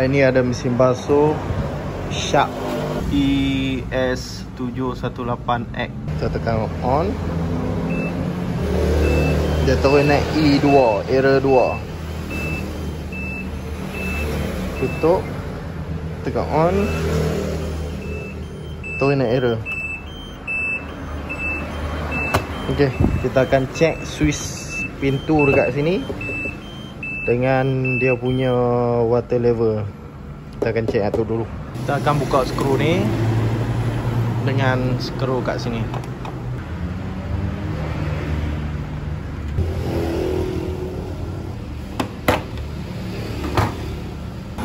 Ah, ini ada mesin basuh Sharp ES718X. Kita tekan on. Dia terus naik E2, error 2. Tutup. Tekan on. Terus naik error. Okey, kita akan check switch pintu dekat sini dengan dia punya water level. Kita akan check atur dulu. Kita akan buka skru ni dengan skru kat sini.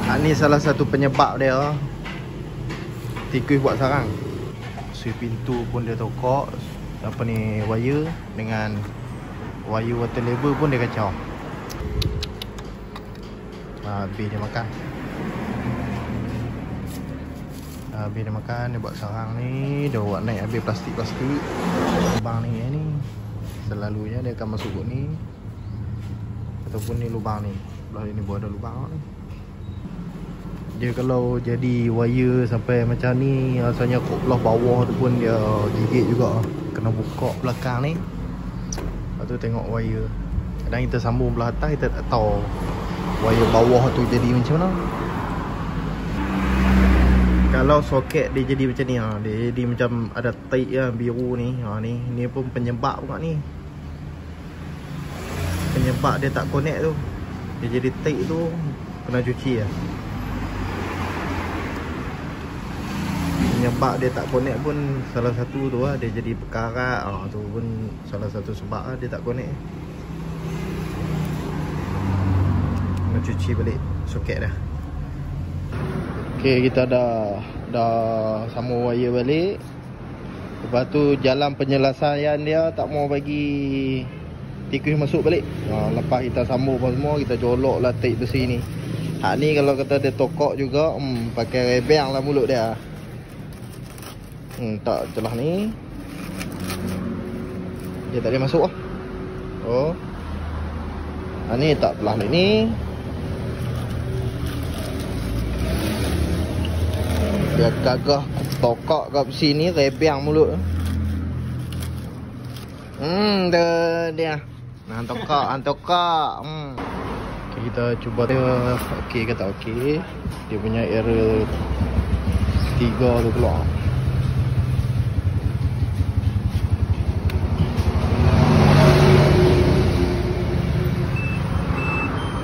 Ha, ni salah satu penyebab dia tikus buat sarang. Switch pintu pun dia tokok. Apa ni wire dengan wire water level pun dia kacau. Ha, habis dia makan. Ha, habis dia makan dia buat sarang ni, dia buat naik habis plastik-plastik. Lubang ni eh, ni. Selalunya dia akan masuk ni. Ataupun ni lubang ni. Belah ni buat ada lubang ni dia kalau jadi wire sampai macam ni rasanya kok belah bawah tu pun dia gigit juga kena buka belakang ni lepas tu tengok wire kadang kita sambung belah atas kita tak tahu wire bawah tu jadi macam mana? Kalau soket dia jadi macam ni ha, dia jadi macam ada tape lah biru ni ha, ni ni pun penyebab pula ni. Penyebab dia tak connect tu. Dia jadi tape tu kena cuci lah. Penyebab dia tak connect pun salah satu tu lah dia jadi perkarat ah tu pun salah satu sebab lah dia tak connect cuci balik soket dah ok kita dah dah sambung wire balik lepas tu jalan penyelesaian dia tak mau bagi tikus masuk balik ha, lepas kita sambung pun semua kita jolok lah tape besi ni Hak ni kalau kata dia tokok juga hmm, pakai rebeng lah mulut dia Hmm, tak celah ni. Dia tak boleh masuk lah. Oh. Ha, ni tak belah ni. Dia gagah tokak kat sini rebeng mulut. Hmm, dia dia. Nah, tokak, han tokak. Hmm. Okay, kita cuba dia okey ke tak okey. Dia punya error tiga tu keluar.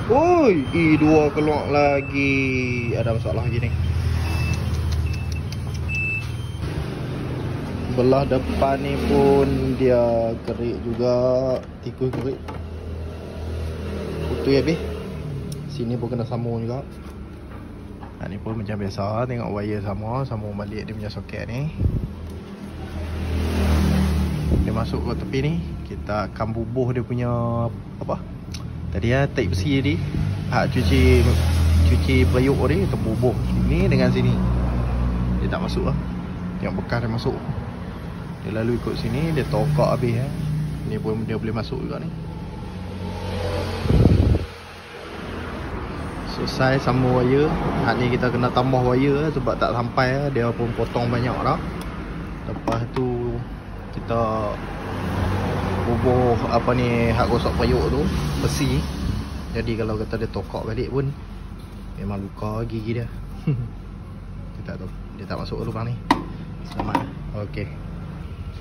Oi, E2 keluar lagi. Ada masalah lagi ni. Belah depan ni pun dia kerik juga. Tikus kerik. Putus habis. Sini pun kena sambung juga. Ha, ni pun macam biasa. Tengok wire sama. Sambung balik dia punya soket ni. Dia masuk ke tepi ni. Kita akan bubuh dia punya apa? Tadi ya tape besi tadi. Ha cuci cuci periuk tadi kita bubuh sini dengan sini. Dia tak masuk lah. Tengok bekas dia masuk. Dia lalu ikut sini dia tokak habis ya. Ni pun dia boleh masuk juga ni. Selesai sambung wire. Hak ni kita kena tambah wire lah sebab tak sampai lah. Dia pun potong banyak dah. Lepas tu kita bubuh apa ni hak gosok payuk tu besi jadi kalau kata dia tokok balik pun memang luka gigi dia kita tak tahu dia tak masuk lubang ni selamat okey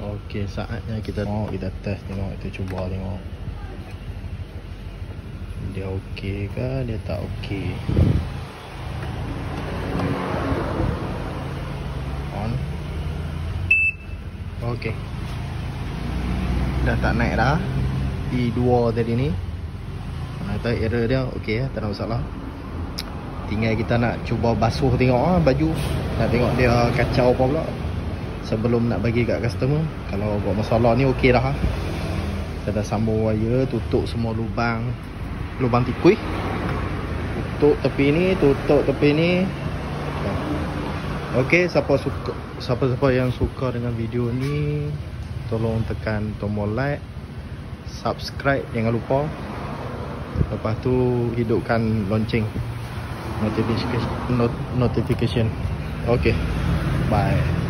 okey saatnya kita tengok kita test tengok kita cuba tengok. Dia okey ke dia tak okey? On. Okey. Dah tak naik dah. E2 tadi ni. Kata error dia okey ya, tak ada masalah. Tinggal kita nak cuba basuh tengok lah baju. Nak tengok dia kacau apa pula Sebelum nak bagi kat customer Kalau buat masalah ni okey dah Kita dah sambung wire, tutup semua lubang. Lubang tikui Tutup tepi ni, tutup tepi ni. Okey, siapa suka siapa-siapa yang suka dengan video ni tolong tekan tombol like subscribe jangan lupa. Lepas tu hidupkan lonceng notification not, notification. Okay bye